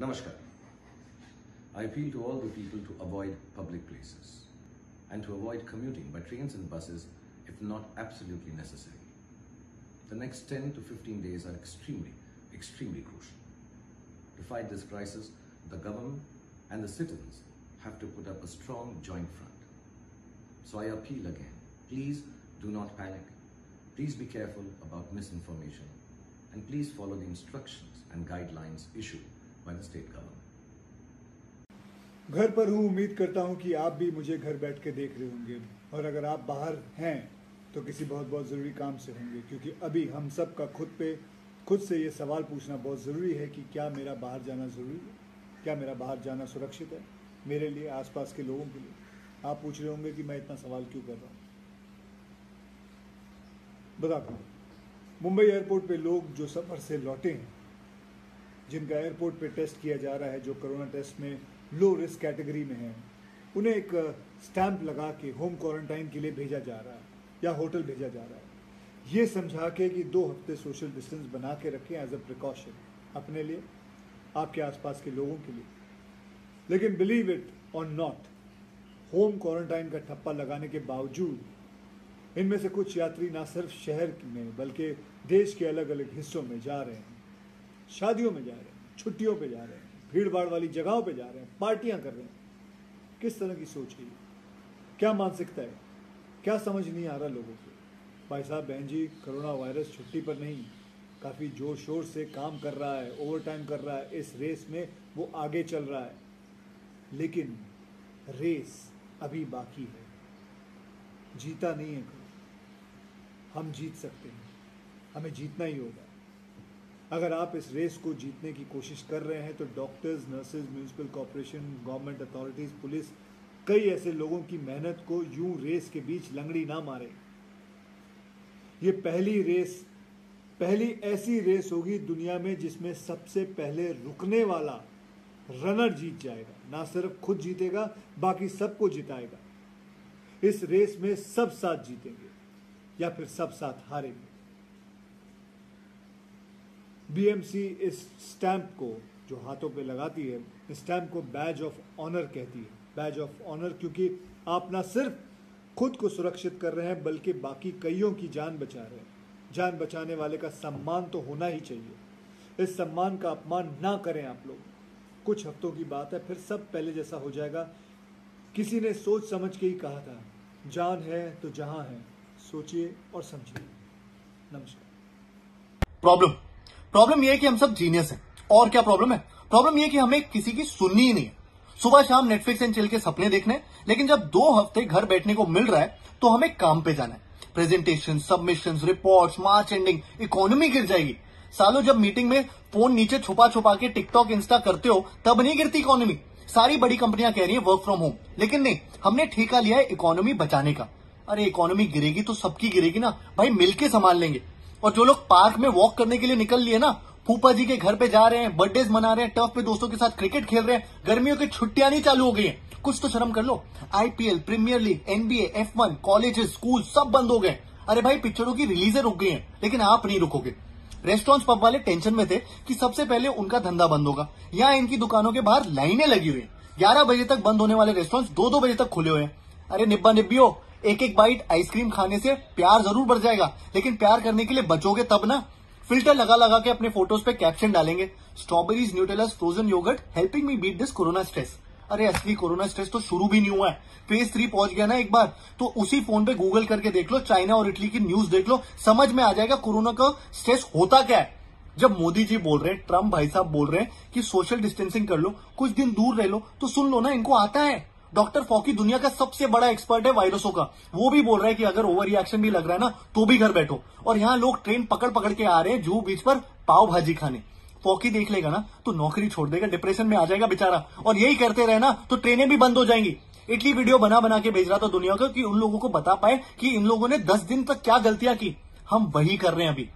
Namaskar. I appeal to all the people to avoid public places and to avoid commuting by trains and buses if not absolutely necessary. The next 10 to 15 days are extremely, extremely crucial. To fight this crisis, the government and the citizens have to put up a strong joint front. So I appeal again, please do not panic. Please be careful about misinformation and please follow the instructions and guidelines issued the state government. घर पर हूँ, उम्मीद करता हूँ कि आप भी मुझे घर बैठ के देख रहे होंगे। और अगर आप बाहर हैं तो किसी बहुत बहुत ज़रूरी काम से होंगे। क्योंकि अभी हम सब का खुद पे, खुद से ये सवाल पूछना बहुत ज़रूरी है कि क्या मेरा बाहर जाना ज़रूरी है? क्या मेरा बाहर जाना सुरक्षित है? मेरे लिए, आसपास के लोगों के लिए। आप पूछ रहे होंगे कि मैं इतना सवाल क्यों कर रहा हूँ? बताता हूँ मुंबई एयरपोर्ट पे लोग जो सफ़र से लौटे हैं जिनका एयरपोर्ट पे टेस्ट किया जा रहा है, जो कोरोना टेस्ट में लो रिस्क कैटेगरी में है, उन्हें एक स्टैंप लगा के होम क्वारंटाइन के लिए भेजा जा रहा है, या होटल भेजा जा रहा है। ये समझा के कि दो हफ़्ते सोशल डिस्टेंस बना के रखें एज अ प्रिकॉशन अपने लिए, आपके आसपास के लोगों के लिए। लेकिन believe it or not home quarantine का ठप्पा लगाने के बावजूद, इनमें से कुछ यात्री ना सिर्फ़ शहर में, बल्कि देश के अलग अलग हिस्सों में जा रहे हैं। शादियों में जा रहे हैं, छुट्टियों पे जा रहे हैं भीड़ भाड़ वाली जगहों पे जा रहे हैं, पार्टियाँ कर रहे हैं। किस तरह की सोच है ये? क्या मानसिकता है? क्या समझ नहीं आ रहा लोगों को? भाई साहब, बहन जी, कोरोना वायरस छुट्टी पर नहीं, काफ़ी ज़ोर शोर से काम कर रहा है ओवर टाइम कर रहा है, इस रेस में वो आगे चल रहा है। लेकिन रेस अभी बाकी है। जीता नहीं है हम जीत सकते हैं। हमें जीतना ही होगा। अगर आप इस रेस को जीतने की कोशिश कर रहे हैं तो doctors nurses municipal corporation government authorities police कई ऐसे लोगों की मेहनत को यूँ रेस के बीच लंगड़ी ना मारे। ये पहली रेस पहली ऐसी रेस होगी दुनिया में जिसमें सबसे पहले रुकने वाला रनर जीत जाएगा। ना सिर्फ़ खुद जीतेगा, बाकी सबको जिताएगा। इस रेस में सब साथ जीतेंगे, या फिर सब साथ हारेंगे। बीएमसी इस स्टैंप को जो हाथों पे लगाती है, इस स्टैंप को बैज ऑफ़ ऑनर कहती है। बैज ऑफ़ ऑनर क्योंकि आप ना सिर्फ़ खुद को सुरक्षित कर रहे हैं, बल्कि बाकी कईयों की जान बचा रहे हैं। जान बचाने वाले का सम्मान तो होना ही चाहिए। इस सम्मान का अपमान ना करें आप लोग। कुछ हफ्तों की बात है, फिर सब पहले जैसा हो जाएगा। किसी ने सोच समझ के ही कहा था, जान है तो जहाँ है। सोचिए और समझिए। नमस्कार। प्रॉब्लम प्रॉब्लम यह है कि हम सब जीनियस हैं। और क्या प्रॉब्लम है? प्रॉब्लम यह कि हमें किसी की सुननी ही नहीं है। सुबह शाम नेटफ्लिक्स एंड चिल के सपने देखने, लेकिन जब दो हफ़्ते घर बैठने को मिल रहा है तो हमें काम पे जाना है। Presentation submission report March ending economy गिर जाएगी। सालों जब मीटिंग में फ़ोन नीचे छुपा छुपा के टिकटॉक इंस्टा करते हो, तब नहीं गिरती इकोनॉमी सारी बड़ी कंपनियाँ कह रही है वर्क फ्रॉम होम लेकिन नहीं, हमने ठेका लिया है इकोनॉमी बचाने का। अरे इकोनॉमी गिरेगी तो सबकी गिरेगी ना। भाई मिलके संभाल लेंगे। और जो लोग पार्क में वॉक करने के लिए निकल लिए ना, फूफा जी के घर पे जा रहे हैं बर्थडे मना रहे हैं टफ पे दोस्तों के साथ क्रिकेट खेल रहे हैं, गर्मियों की छुट्टियाँ नहीं चालू हो गई हैं। कुछ तो शर्म कर लो। IPL premier league NBA F one colleges school सब बंद हो गए अरे भाई पिक्चरों की रिलीजें रुक गई हैं, लेकिन आप नहीं रुकोगे। रेस्टोरेंट पब वाले टेंशन में थे कि सबसे पहले उनका धंधा बंद होगा। यहाँ इनकी दुकानों के बाहर लाइनें लगी हुई है। ग्यारह बजे तक बंद होने वाले रेस्टोरेंट दो दो बजे तक खुले हुए हैं। अरे निब्बा निब्बियो एक एक बाइट आइसक्रीम खाने से प्यार ज़रूर बढ़ जाएगा। लेकिन प्यार करने के लिए बचोगे तब ना। फ़िल्टर लगा लगा के अपने फ़ोटोज़ पे कैप्शन डालेंगे। Strawberries Nutellas frozen yoghurt helping me beat this corona stress अरे असली कोरोना स्ट्रेस तो शुरू भी नहीं हुआ है। फ़ेज़ थ्री पहुँच गया ना एक बार। तो उसी फ़ोन पे गूगल करके देख लो चाइना और इटली की न्यूज़ देख लो। समझ में आ जाएगा कोरोना का स्ट्रेस होता क्या है। जब मोदी जी बोल रहे हैं ट्रंप भाई साहब बोल रहे हैं कि सोशल डिस्टेंसिंग कर लो, कुछ दिन दूर रह लो तो सुन लो ना, इनको आता है। डॉक्टर फॉकी दुनिया का सबसे बड़ा एक्सपर्ट है वायरसों का। वो भी बोल रहा है कि अगर ओवर रिएक्शन भी लग रहा है ना तो भी घर बैठो। और यहाँ लोग ट्रेन पकड़ पकड़ के आ रहे हैं जू बीच पर पाव भाजी खाने। फॉकी देख लेगा ना तो नौकरी छोड़ देगा, डिप्रेशन में आ जाएगा बेचारा। और यही करते रहे ना तो ट्रेनें भी बंद हो जाएँगी। इटली वीडियो बना बना के भेज रहा था दुनिया को कि उन लोगों को बता पाए कि इन लोगों ने दस दिन तक क्या गलतियाँ की। हम वही कर रहे हैं अभी।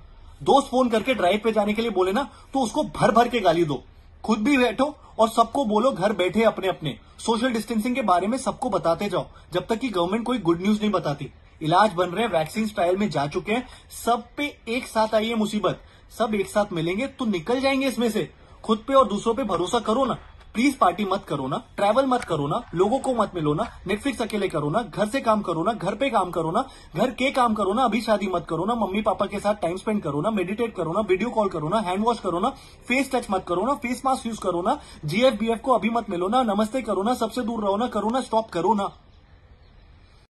दोस्त फ़ोन करके ड्राइव पे जाने के लिए बोले ना तो उसको भर भर के गाली दो। खुद भी बैठो और सबको बोलो घर बैठे अपने अपने। सोशल डिस्टेंसिंग के बारे में सबको बताते जाओ, जब तक कि गवर्नमेंट कोई गुड न्यूज़ नहीं बताती। इलाज बन रहे वैक्सीन ट्रायल में जा चुके हैं, सब पे एक साथ आई है मुसीबत। सब एक साथ मिलेंगे तो निकल जाएँगे इसमें से। खुद पे और दूसरों पे भरोसा करो ना। प्लीज़ पार्टी मत करो ना ट्रैवल मत करो ना लोगों को मत मिलो ना नेटफ्लिक्स अकेले करो ना घर से काम करो ना घर पे काम करो ना घर के काम करो ना अभी शादी मत करो ना मम्मी पापा के साथ टाइम स्पेंड करो ना मेडिटेट करो ना वीडियो कॉल करो ना हैंड वॉश करो ना फेस टच मत करो ना फेस मास्क यूज़ करो ना जीएफ को अभी मत मिलो ना नमस्ते करो ना सबसे दूर रहो ना करो ना स्टॉप करो ना